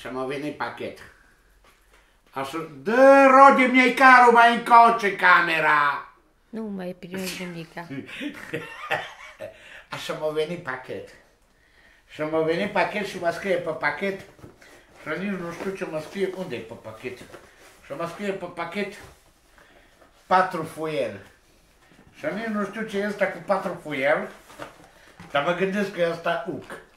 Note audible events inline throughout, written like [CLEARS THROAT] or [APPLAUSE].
Așa mă vine pachet. Așa, dă rode mi carul mai încoace camera. Nu mai primești nimica. Așa mă [LAUGHS] veni pachet. Și mă veni pachet și mă scrie pe pachet. Și nici nu știu ce mă scrie, unde e pe pachet. Și mă scrie pe pachet patru fuiel. Și nici nu știu ce e ăsta cu patru fuiel. Dar mă gândesc că e ăsta uc.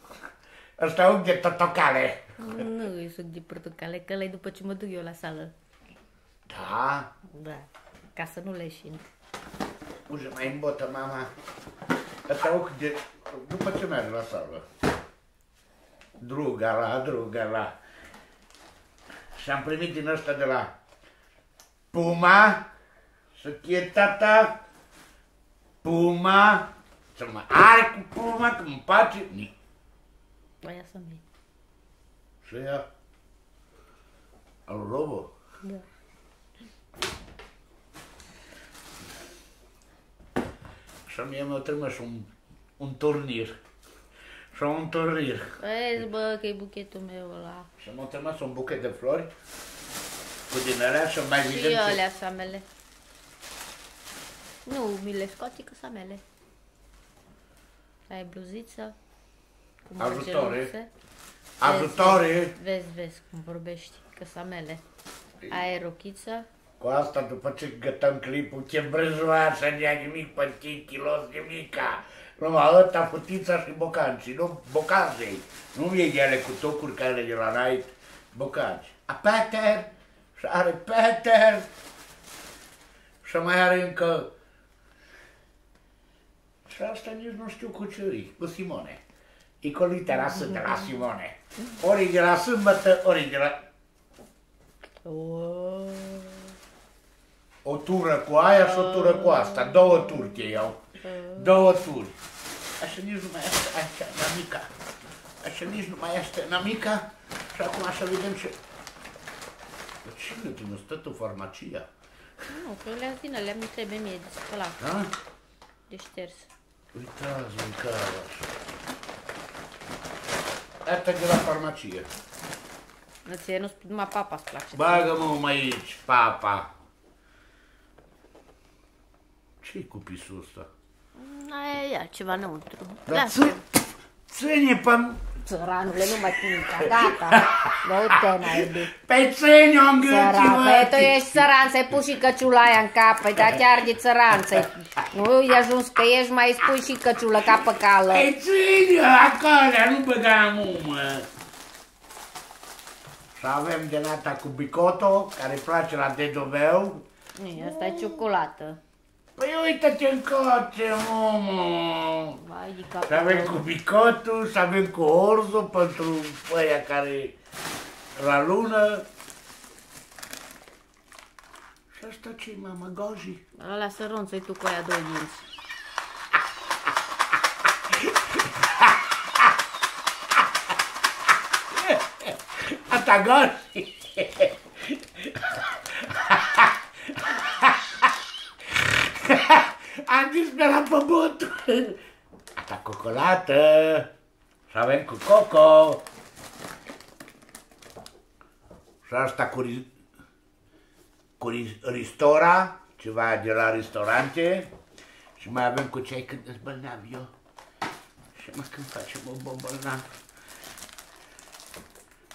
Ăsta uc de totocale. nu e suc de portocale, că ăla după ce mă duc eu la sală. Da? Da, ca să nu leșin. Uite, mai îmbotă mama. Ăsta uc de... După ce merg la sală. Druga la, druga la. Și am primit din ăsta de la Puma, să fie tata, Puma, să mă are cu Puma, că îmi place, ni. Aia să mi Și ea, al Robo. Da. Și mie mi-a trimis un, un turnir. Și un turnir. Vezi, bă, că e buchetul meu ăla. Și m-a trimis un buchet de flori cu din alea și mai Și evident ce- alea sunt mele. Nu, mi le scoți că sunt mele. Ai bluziță. Cu Ajutoare. margeluțe. Ajutoare! Vezi, vezi cum vorbești, că sunt mele. Ai rochiță. Cu asta, după ce gătăm clipul, ce brăjoasă, nea nimic pe kilos nimica. Numai ăsta, futița și bocancii, nu bocanzei. Nu e ele cu tocuri care de la night, bocanci. A Peter, și are Peter, și mai are încă... Și asta nici nu știu cu ce e, cu Simone. E cu litera S de la Simone. Ori e de la sâmbătă, ori e de la... Oh. O tură cu aia și o tură cu asta. Două turi te iau. Două turi. Așa nici nu mai este așa, namica. Așa nici nu mai este namica. Și acum așa vedem ce... Bă, cine tu nu stă tu farmacia? Nu, că le din alea mi trebuie mie de spălat, Da? de șters. Uitați, mâncarea așa. Asta de la farmacie. Nu ție, nu numai papa îți place. Bagă-mă mai aici, papa. Ce-i cu pisul ăsta? Aia, ia, ceva înăuntru. Dar Da, ță- ține pe țăranule, nu mai țin gata. Bă-te, naibii. Pe ține o Țăran, păi tu ești țăran, să-i pus și căciula aia în cap, păi da chiar de țăran, să Nu i ajuns că ești, mai spui și căciulă ca pe cală. Pe ține acolo, nu băga mumă. Și avem de lata cu bicoto, care place la dedul meu. Nu, asta e ciocolată. Păi uite-te în coce, mumă. Vai, de Și avem cu bicotul, și avem cu orzo pentru ăia care la lună. Și asta ce mama, goji? Ăla să ronțăi tu cu aia doi dinți. Asta goji? Am disperat pe botul. Asta cocolată. Și avem cu coco. Și asta cu, ri- cu ri- ristora, ceva de la restaurante. Și mai avem cu ceai când îți bolnav eu. Și mă când facem o bă bolnav.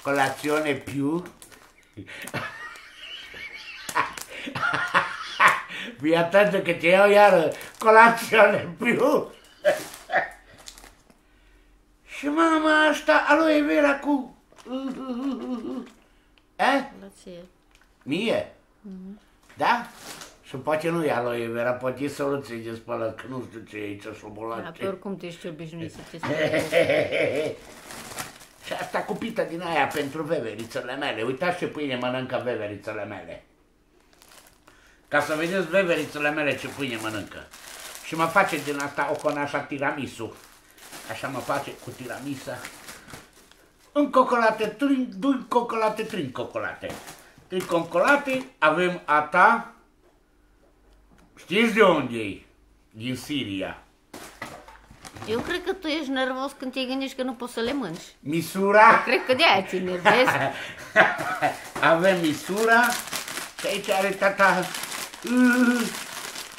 Colazione più. [LAUGHS] Fii atent că te iau iară colazione più. Și mama asta, aloe vera cu... Eh? La ție. Mie? Da? Și poate nu e aloe vera, poate e soluție de spălat, că nu știu ce e aici, Da, pe șobolate. oricum tu ești obișnuit să te [LAUGHS] Și asta cu pita din aia pentru veverițele mele. Uitați ce pâine mănâncă veverițele mele. Ca să vedeți veverițele mele ce pâine mănâncă. Și mă face din asta o conașa tiramisu. Așa mă face cu tiramisa. Un cocolate, trin, doi cocolate, trin cocolate. Trei cocolate, avem a ta. Știți de unde e? Din Siria. Eu cred că tu ești nervos când te gândești că nu poți să le mânci. Misura. Cred că de-aia ți nervezi. [LAUGHS] Avem misura și aici are tata uh,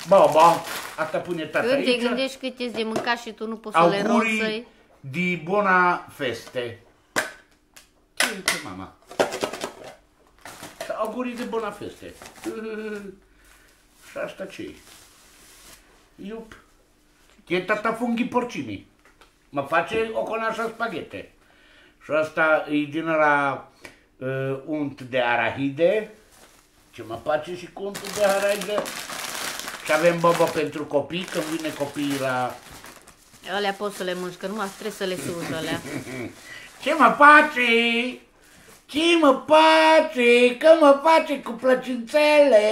baba. Asta pune tata Când te aici. gândești cât ești de mâncat și tu nu poți să le Augurii roți, di buona feste. Ce zice mama? Augurii de buona feste. Uh, Și asta ce e? Iup. E tata funghi porcini. Mă face o conașă spaghete. Și asta e din la uh, unt de arahide. Ce mă face și cu untul de arahide. Și avem bobo pentru copii, când vine copiii la alea poți să le mânci, că numai trebuie să le sugi alea. [LAUGHS] Ce mă face? Ce mă face? Că mă face cu plăcințele?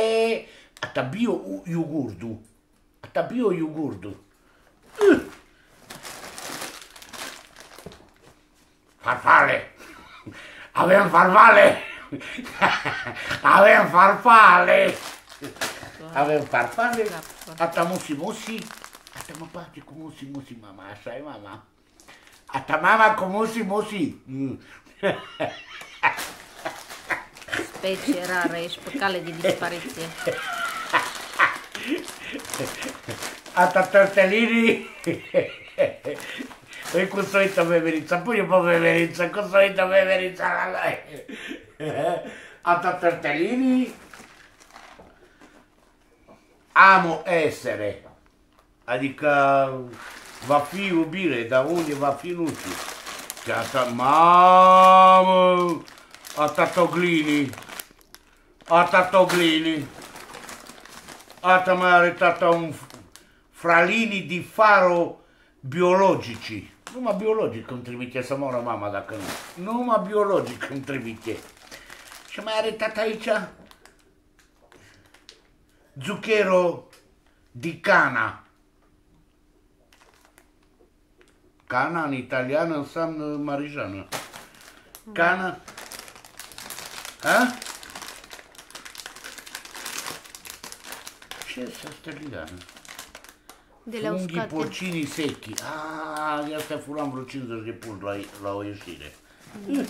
Ata bio iogurdu. Ata bio iogurdu. Uh. Farfale. Avem farfale. [LAUGHS] Avem farfale. Avem farfale. Ata musi musi. Ata mă place cu musi musi mama. Așa e mama. Ata mama cu musi musi. Mm. Specie rară, ești pe cale de dispariție. Ata tortellini. Păi cum să uită veverița? Pune pe veverița, cum să uită veverița la noi? Ata tortellini. Amo essere. Adică va fi iubire, dar unde va fi nu știu. Și asta, mamă, ata toglini, ata toglini, ata mai are tata un fralini di faro biologici. Numai biologic îmi trimite să moră mama dacă nu. Numai biologic îmi trimite. Și mai are tata aici zucchero di cana. Cana în italiană înseamnă marijană. Cana. A? Ce este asta ligană? De le-au Funghi uscate. porcini secchi. Ah, de asta furam vreo 50 de pun la, la o ieșire. De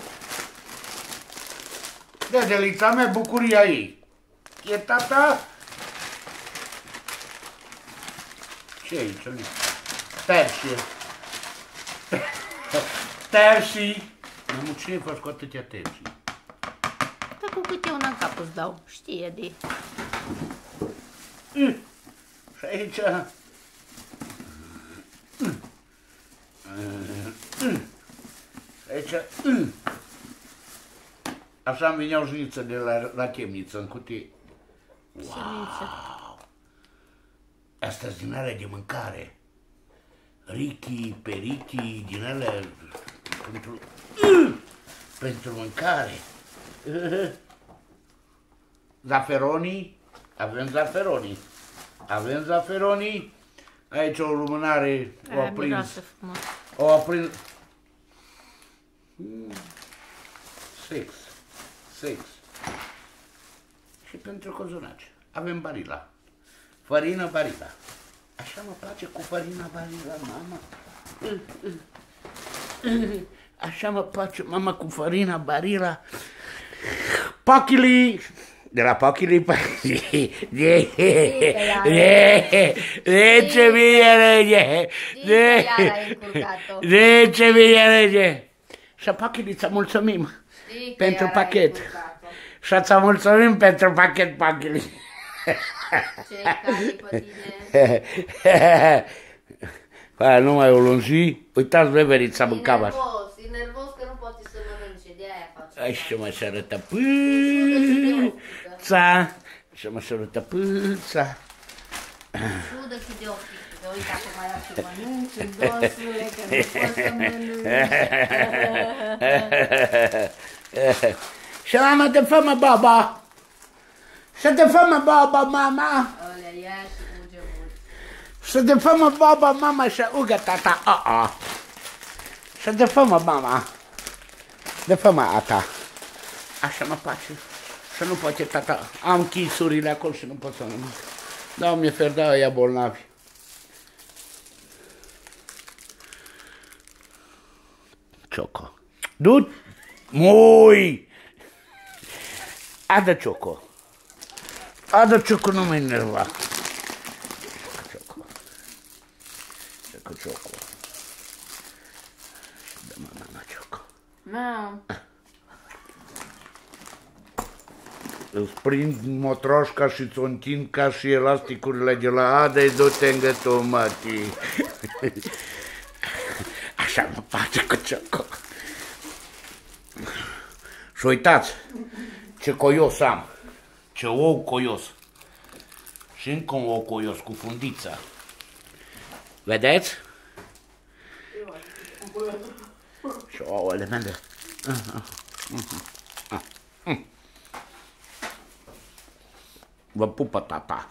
delița mea, bucuria ei. E tata? Ce e aici? Terșie. Terșii. [LAUGHS] Mamă, ce faci cu atâtea terșii? Dar cu câte una în cap îți dau, știe de... Și aici... Și aici... Așa îmi vineau jniță de la, la chemniță, în cutie. Semințe. Astea din alea de mâncare. Richi, perichi, din alea pentru, [CLEARS THROAT] pentru mâncare. [LAUGHS] Zaferonii, avem zaferonii. Avem zaferonii. Aici o lumânare o Aia aprins. miroase frumos. O aprins. Mm, Sex. Sex. Și pentru cozonaci. Avem barila. Farina barila. Așa mă place cu farina barila, mama. Așa mă place, mama, cu farina barila. Pachili. De la Pachili, de, de, de, de ce mie rege, de, Iar ai încurcat-o. de ce mie rege. Și Pachilița, mulțumim pentru pachet. Și ați mulțumim pentru pachet, Pachili. Ce cali pe tine? Aia nu mai o lungi. Uitați, beverița E mâncava. nervos, e nervos că nu poate să mănânce, de aia face. Așa mă se arătă pâța. Așa mă se arătă pâța. Sudă și de ochi. Că uite, acum mai ia și mănânci, dosule, că nu poți să mănânci. [LAUGHS] Și mama te fă mă baba. Să te fă mă baba, mama. Olea, ia și fuge mult. Să te fă mă baba, mama, și ugă tata, a a. Să te fă mă mama. De fă mă a ta. Așa mă place. Să nu poate tata. Am chisurile acolo și nu pot să mănânc. Dau mi-e fer, dau ea bolnavi. Cioco. Du... Mui! Adă Cioco. Adă Cioco, nu mă enerva. Cioco. Cioco, Cioco. Dă mama Cioco. Nu. Îți prind motroșca și ți-o întind ca și elasticurile de la Adei, du-te în gâtul mătii. [LAUGHS] Așa mă face cu Cioco. Și uitați ce coios am, ce ou coios. Și încă un ou coios cu fundița. Vedeți? Și ouăle mele. Vă pupă tata.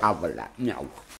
Aolea, miau.